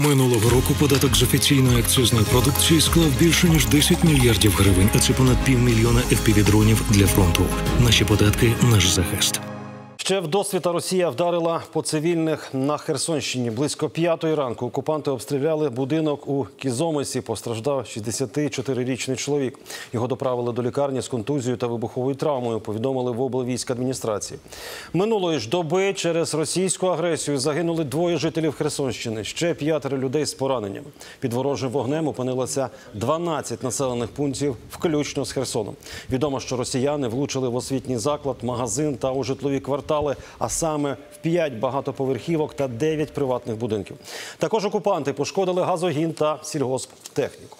Минулого року податок з офіційної акцизної продукції склав більше ніж 10 мільярдів гривень, а це понад півмільйона FPV-дронів для фронту. Наші податки наш захист. Ще вдосвіта Росія вдарила по цивільних на Херсонщині. Близько п'ятої ранку окупанти обстріляли будинок у Кізомисі. Постраждав 64-річний чоловік. Його доправили до лікарні з контузією та вибуховою травмою. Повідомили в облвійській адміністрації. Минулої ж доби через російську агресію загинули двоє жителів Херсонщини. Ще п'ятеро людей з пораненнями. Під ворожим вогнем опинилося 12 населених пунктів, включно з Херсоном. Відомо, що росіяни влучили в освітній заклад, магазин та у житлові квартали, а саме в 5 багатоповерхівок та 9 приватних будинків. Також окупанти пошкодили газогін та сільгосптехніку.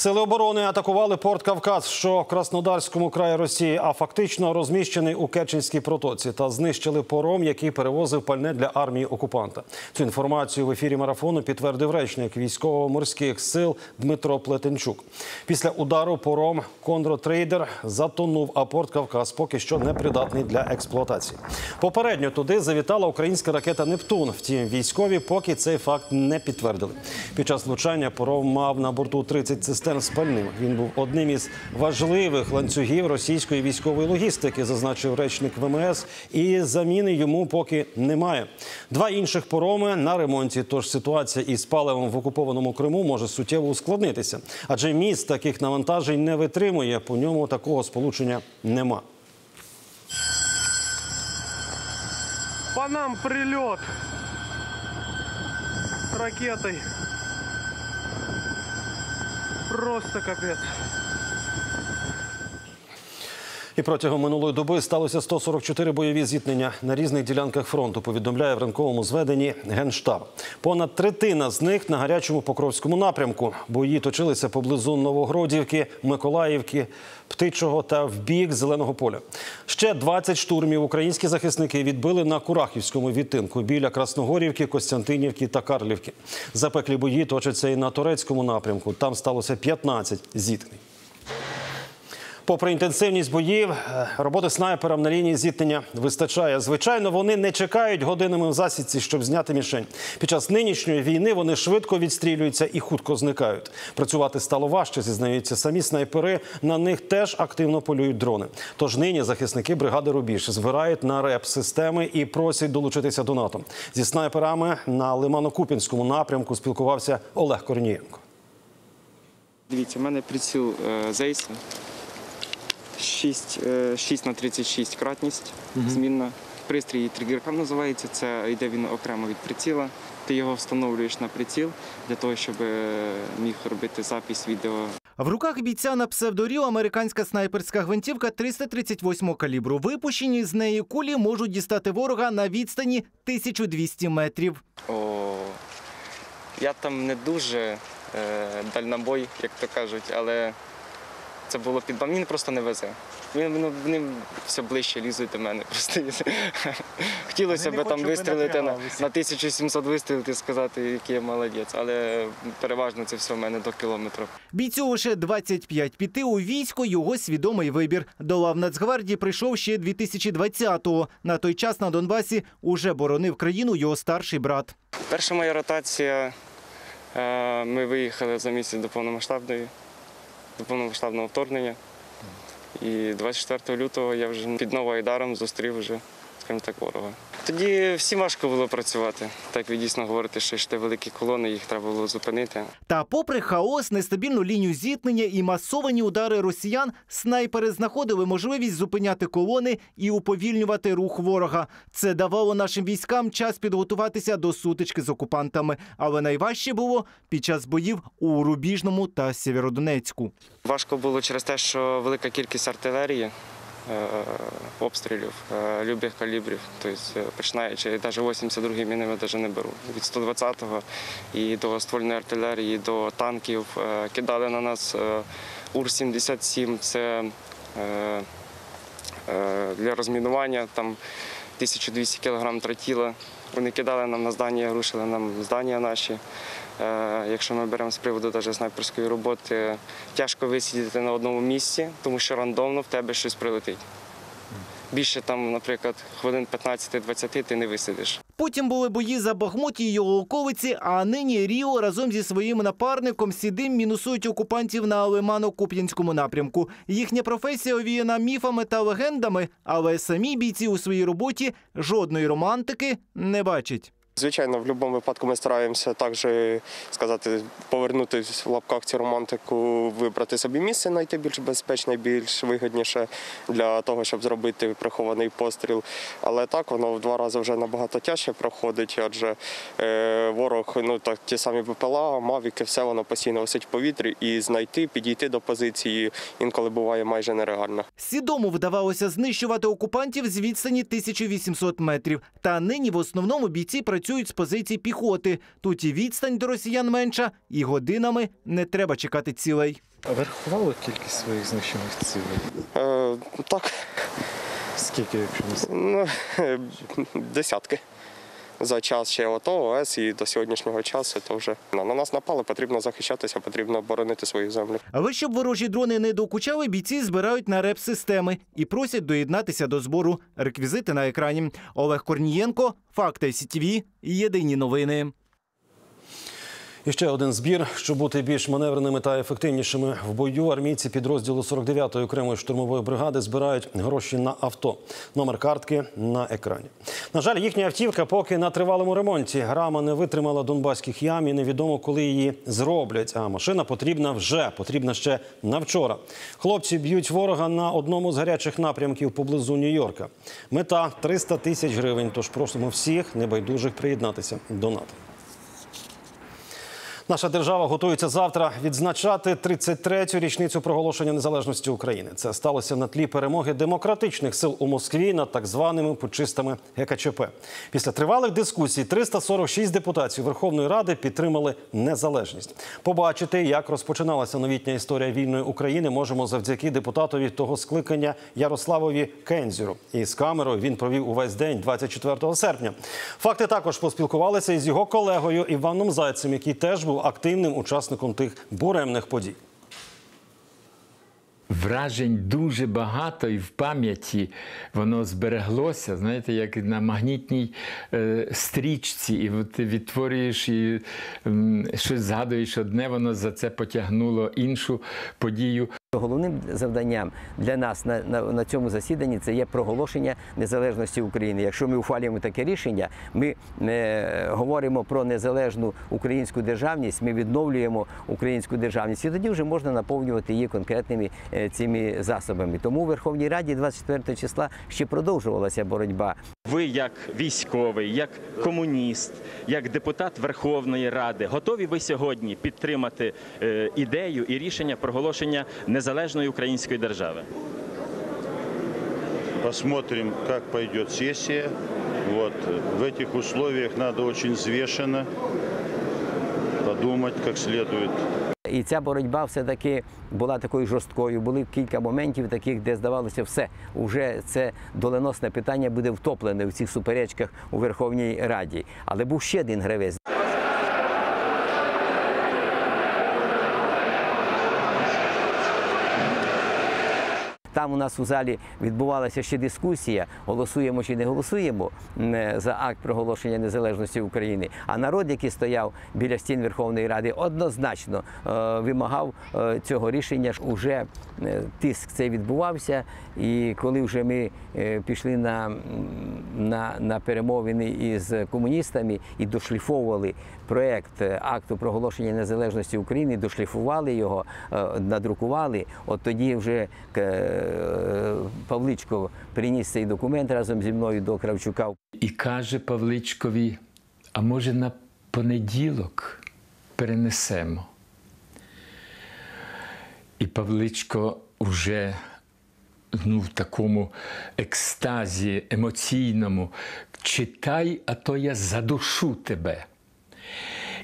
Сили оборони атакували порт Кавказ, що в Краснодарському краї Росії, а фактично розміщений у Керченській протоці, та знищили пором, який перевозив пальне для армії окупанта. Цю інформацію в ефірі марафону підтвердив речник військово-морських сил Дмитро Плетенчук. Після удару пором Кондротрейдер затонув, а порт Кавказ поки що не придатний для експлуатації. Попередньо туди завітала українська ракета Нептун. Втім, військові поки цей факт не підтвердили. Під час влучання пором мав на борту 30 цистерн з пальним. Він був одним із важливих ланцюгів російської військової логістики, зазначив речник ВМС. І заміни йому поки немає. Два інших пороми на ремонті. Тож ситуація із паливом в окупованому Криму може суттєво ускладнитися, адже міст таких навантажень не витримує. По ньому такого сполучення нема. По нам прилет ракетой. Просто капец. І протягом минулої доби сталося 144 бойові зіткнення на різних ділянках фронту. Повідомляє в ранковому зведенні Генштаб. Понад третина з них на гарячому покровському напрямку. Бої точилися поблизу Новогродівки, Миколаївки, Птичого та в бік зеленого поля. Ще 20 штурмів українські захисники відбили на Курахівському відтинку біля Красногорівки, Костянтинівки та Карлівки. Запеклі бої точаться і на турецькому напрямку. Там сталося 15 зіткнень. Попри інтенсивність боїв, е, роботи снайперам на лінії зіткнення вистачає. Звичайно, вони не чекають годинами в засідці, щоб зняти мішень. Під час нинішньої війни вони швидко відстрілюються і хутко зникають. Працювати стало важче, зізнаються самі снайпери. На них теж активно полюють дрони. Тож нині захисники бригади Рубіж збирають на реп системи і просять долучитися до НАТО. Зі снайперами на Лимано-Купінському напрямку спілкувався Олег Корнієнко. Дивіться, в мене приціл е, Зейса 6, е, 6 на 36 кратність змінна. Пристрій тригеркам називається. Це йде він окремо від приціла. Ти його встановлюєш на приціл для того, щоб е, міг робити запис відео В руках бійця на псевдоріо американська снайперська гвинтівка 338 калібру. Випущені з неї кулі можуть дістати ворога на відстані 1200 метрів. О, я там не дуже е, дальнобой, як то кажуть, але це було під Він просто не везе. Він, він, вони все ближче лізуть до мене. Просто хотілося б там вистрілити на, на 1700 вистрілити, сказати, який я молодець, але переважно це все в мене до кілометру. Бійцю лише 25. Піти у військо його свідомий вибір. До лав Нацгвардії прийшов ще 2020-го. На той час на Донбасі уже боронив країну його старший брат. Перша моя ротація, е, ми виїхали за місяць до повномасштабної, повномасштабного вторгнення. І 24 лютого я вже під Новоайдаром зустрів вже, скажімо так, ворога. Тоді всім важко було працювати. Так ви дійсно говорите, що йшли великі колони, їх треба було зупинити. Та, попри хаос, нестабільну лінію зіткнення і масовані удари росіян, снайпери знаходили можливість зупиняти колони і уповільнювати рух ворога. Це давало нашим військам час підготуватися до сутички з окупантами. Але найважче було під час боїв у Рубіжному та Сєвєродонецьку. Важко було через те, що велика кількість артилерії, обстрілів е, любих калібрів. Тобто, е, починаючи навіть 82-гі міни навіть не беру. Від 120-го і до ствольної артилерії, до танків е, кидали на нас е, УР-77. Це е, е, для розмінування там 1200 кг тротіла. Вони кидали нам на здання, рушили нам здання наші. Е, Якщо ми беремо з приводу навіть снайперської роботи, тяжко висидіти на одному місці, тому що рандомно в тебе щось прилетить. більше там, наприклад, хвилин 15-20 ти не висидиш. Потім були бої за Бахмут і його околиці, а нині Ріо разом зі своїм напарником Сідим мінусують окупантів на Лимано-Куп'янському напрямку. Їхня професія овіяна міфами та легендами, але самі бійці у своїй роботі жодної романтики не бачать. Звичайно, в будь-якому випадку ми стараємося також сказати, повернути в лапках цю романтику, вибрати собі місце, знайти більш безпечне, більш вигідніше для того, щоб зробити прихований постріл. Але так воно в два рази вже набагато тяжче проходить, адже е, ворог, ну так ті самі БПЛА, мавіки, все воно постійно висить в повітрі, і знайти, підійти до позиції інколи буває майже нереально. Свідомо вдавалося знищувати окупантів з відстані 1800 метрів. Та нині в основному бійці працюють з позицій піхоти. Тут і відстань до росіян менша, і годинами не треба чекати цілей. А ви кількість своїх знищених цілей? Е, так, Скільки, якщо не ну, десятки. За час ще АТО, ООС і до сьогоднішнього часу то вже на на нас напали, потрібно захищатися, потрібно боронити свою землю. Але щоб ворожі дрони не докучали, бійці збирають на РЕБ-системи і просять доєднатися до збору. Реквізити на екрані. Олег Корнієнко, Факти ICTV, Єдині новини. І ще один збір, щоб бути більш маневреними та ефективнішими в бою. Армійці підрозділу 49-ї окремої штурмової бригади збирають гроші на авто. Номер картки на екрані. На жаль, їхня автівка поки на тривалому ремонті. Рама не витримала донбаських ям і невідомо, коли її зроблять. А машина потрібна вже потрібна ще на вчора. Хлопці б'ють ворога на одному з гарячих напрямків поблизу Нью-Йорка. Мета 300 тисяч гривень. Тож просимо всіх небайдужих приєднатися до НАТО. Наша держава готується завтра відзначати 33-ю річницю проголошення незалежності України. Це сталося на тлі перемоги демократичних сил у Москві над так званими путчистами ГКЧП. Після тривалих дискусій 346 депутатів Верховної Ради підтримали незалежність. Побачити, як розпочиналася новітня історія вільної України, можемо завдяки депутатові того скликання Ярославові Кензюру. І з камерою він провів увесь день 24 серпня. Факти також поспілкувалися із його колегою Іваном Зайцем, який теж був активним учасником тих буремних подій. Вражень дуже багато, і в пам'яті воно збереглося, знаєте, як на магнітній е, стрічці. І ти відтворюєш і м, щось згадуєш одне, воно за це потягнуло іншу подію. Головним завданням для нас на, на, на цьому засіданні це є проголошення незалежності України. Якщо ми ухвалюємо таке рішення, ми е, говоримо про незалежну українську державність, ми відновлюємо українську державність, і тоді вже можна наповнювати її конкретними е, цими засобами. Тому у Верховній Раді 24 числа ще продовжувалася боротьба. Ви, як військовий, як комуніст, як депутат Верховної Ради, готові ви сьогодні підтримати е, ідею і рішення проголошення незалежної української держави? Посмотрим, как пойдет сессия. Вот. В этих условиях надо очень взвешенно подумать как следует. І ця боротьба все-таки була такою жорсткою. Були кілька моментів таких, де здавалося, все вже це доленосне питання буде втоплене в цих суперечках у Верховній Раді. Але був ще один гравець. Там у нас у залі відбувалася ще дискусія, голосуємо чи не голосуємо е, за акт проголошення незалежності України. А народ, який стояв біля стін Верховної Ради, однозначно е, вимагав е, цього рішення. Уже тиск цей відбувався. І коли вже ми пішли на, на, на перемовини із комуністами і дошліфовували проект акту проголошення незалежності України, дошліфували його, надрукували. От тоді вже Павличко приніс цей документ разом зі мною до Кравчука. І каже Павличкові: а може на понеділок перенесемо? І Павличко вже ну, в такому екстазі емоційному читай, а то я задушу тебе.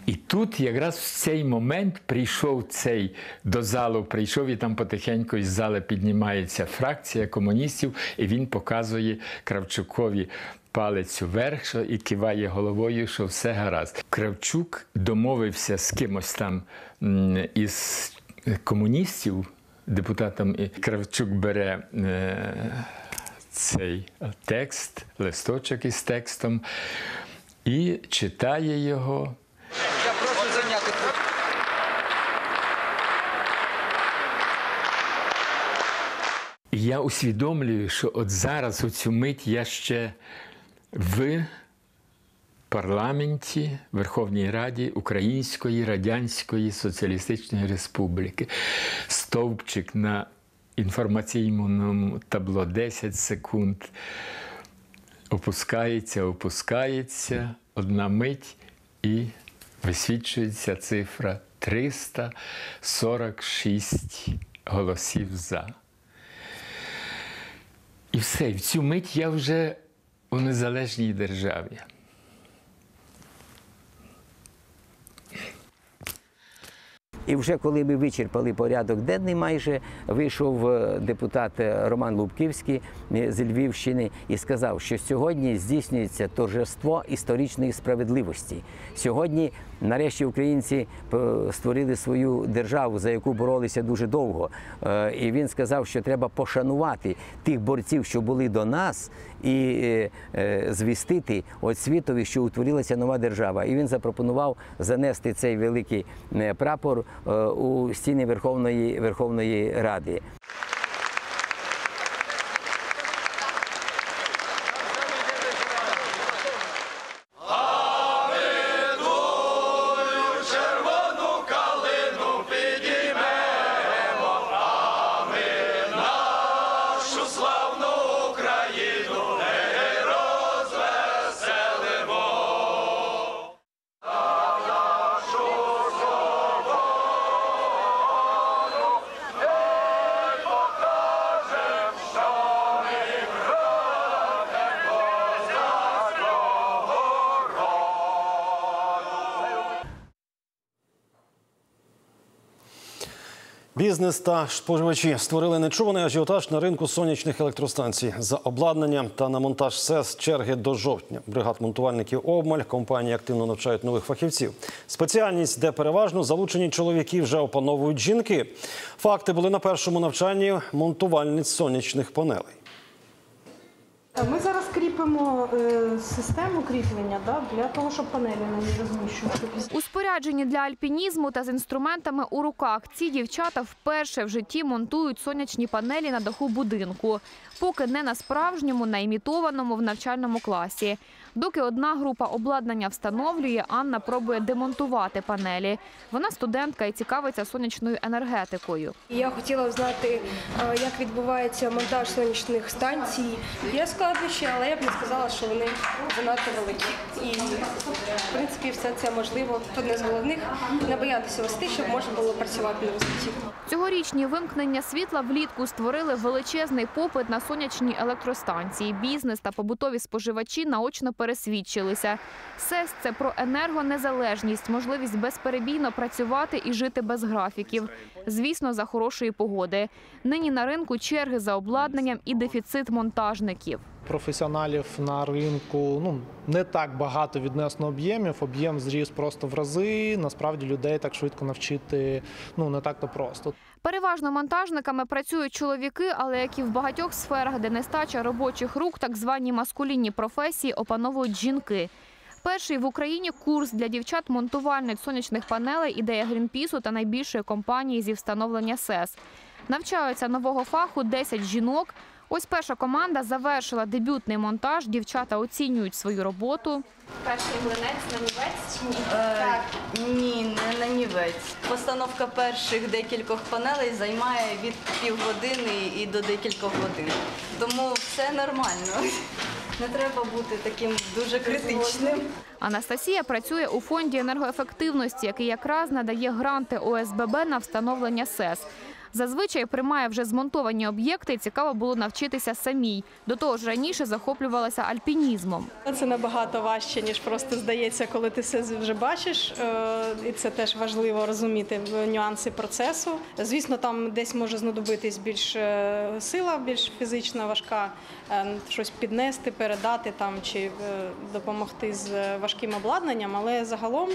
І тут якраз в цей момент прийшов цей до залу, прийшов і там потихеньку із зали піднімається фракція комуністів, і він показує Кравчукові палець вверх і киває головою, що все гаразд. Кравчук домовився з кимось там із комуністів, депутатом, і Кравчук бере. Е- цей текст, листочок із текстом і читає його. Я прошу зайняти І я усвідомлюю, що от зараз у цю мить я ще в парламенті Верховній Раді Української Радянської Соціалістичної Республіки. Стовпчик на інформаційному табло 10 секунд. Опускається, опускається одна мить і висвічується цифра 346 голосів за. І все, в цю мить я вже у незалежній державі. І вже коли ми вичерпали порядок денний, майже вийшов е, депутат е, Роман Лубківський е, з Львівщини і сказав, що сьогодні здійснюється торжество історичної справедливості. Сьогодні, нарешті, українці створили свою державу, за яку боролися дуже довго. І він сказав, що треба пошанувати тих борців, що були до нас, і звістити от світові, що утворилася нова держава. І він запропонував занести цей великий прапор у стіни Верховної, Верховної Ради. Бізнес та споживачі створили нечуваний ажіотаж на ринку сонячних електростанцій. За обладнання та на монтаж СЕС черги до жовтня. Бригад монтувальників обмаль. Компанії активно навчають нових фахівців. Спеціальність, де переважно залучені чоловіки, вже опановують жінки. Факти були на першому навчанні монтувальниць сонячних панелей. Ми зараз кріпимо е, систему кріплення да, для того, щоб панелі на ній розміщувати. У спорядженні для альпінізму та з інструментами у руках ці дівчата вперше в житті монтують сонячні панелі на даху будинку, поки не на справжньому, на імітованому в навчальному класі. Доки одна група обладнання встановлює, Анна пробує демонтувати панелі. Вона студентка і цікавиться сонячною енергетикою. Я хотіла знати, е, як відбувається монтаж сонячних станцій. Є складнощі, але я б не сказала, що вони занадто великі. І в принципі все це можливо. Одне з головних не боятися вести, щоб можна було працювати на висоті. Цьогорічні вимкнення світла влітку створили величезний попит на сонячні електростанції. Бізнес та побутові споживачі наочно пересвідчилися. СЕС – це про енергонезалежність, можливість безперебійно працювати і жити без графіків. Звісно, за хорошої погоди. Нині на ринку черги за обладнанням і дефіцит монтажників. професіоналів на ринку ну не так багато відносно об'ємів. Об'єм зріс просто в рази. Насправді людей так швидко навчити ну не так то просто. Переважно монтажниками працюють чоловіки, але як і в багатьох сферах, де нестача робочих рук, так звані маскулінні професії опановують жінки. Перший в Україні курс для дівчат-монтувальниць сонячних панелей ідея Грінпісу та найбільшої компанії зі встановлення СЕС. Навчаються нового фаху 10 жінок. Ось перша команда завершила дебютний монтаж. Дівчата оцінюють свою роботу. Перший млинець нанівець чи ні? Е, ні, не нанівець. Постановка перших декількох панелей займає від півгодини і до декількох годин. Тому все нормально. Не треба бути таким дуже критичним. Анастасія працює у фонді енергоефективності, який якраз надає гранти ОСББ на встановлення СЕС. Зазвичай приймає вже змонтовані об'єкти. і Цікаво було навчитися самій. До того ж, раніше захоплювалася альпінізмом. Це набагато важче, ніж просто здається, коли ти все вже бачиш. Е, І це теж важливо розуміти нюанси процесу. Звісно, там десь може знадобитись більш е, сила, більш фізична, важка, е, щось піднести, передати там чи допомогти з важким обладнанням. Але загалом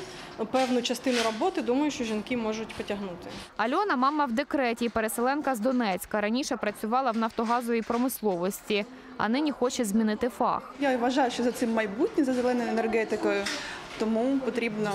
певну частину роботи думаю, що жінки можуть потягнути. Альона мама в декреті. Каті – переселенка з Донецька. Раніше працювала в нафтогазовій промисловості, а нині хоче змінити фах. Я вважаю, що за цим майбутнє за зеленою енергетикою, тому потрібно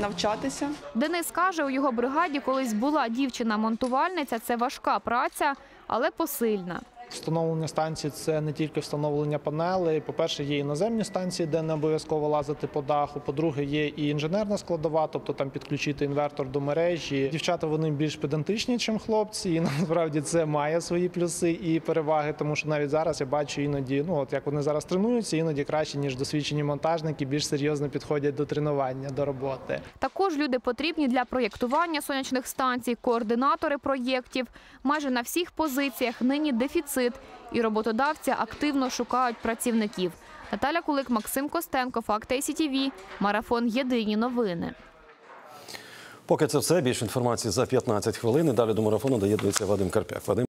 навчатися. Денис каже, у його бригаді колись була дівчина-монтувальниця. Це важка праця, але посильна. Встановлення станції це не тільки встановлення панелей. По-перше, є іноземні станції, де не обов'язково лазити по даху. По-друге, є і інженерна складова, тобто там підключити інвертор до мережі. Дівчата вони більш педантичні, ніж хлопці. І насправді це має свої плюси і переваги, тому що навіть зараз я бачу іноді, ну от як вони зараз тренуються, іноді краще ніж досвідчені монтажники, більш серйозно підходять до тренування, до роботи. Також люди потрібні для проєктування сонячних станцій, координатори проєктів. Майже на всіх позиціях нині дефіцит, і роботодавці активно шукають працівників. Наталя Кулик, Максим Костенко, Факти ICTV, Марафон Єдині новини. Поки це все. Більше інформації за 15 хвилин. Далі до марафону доєднується Вадим Карпяк. Вадим.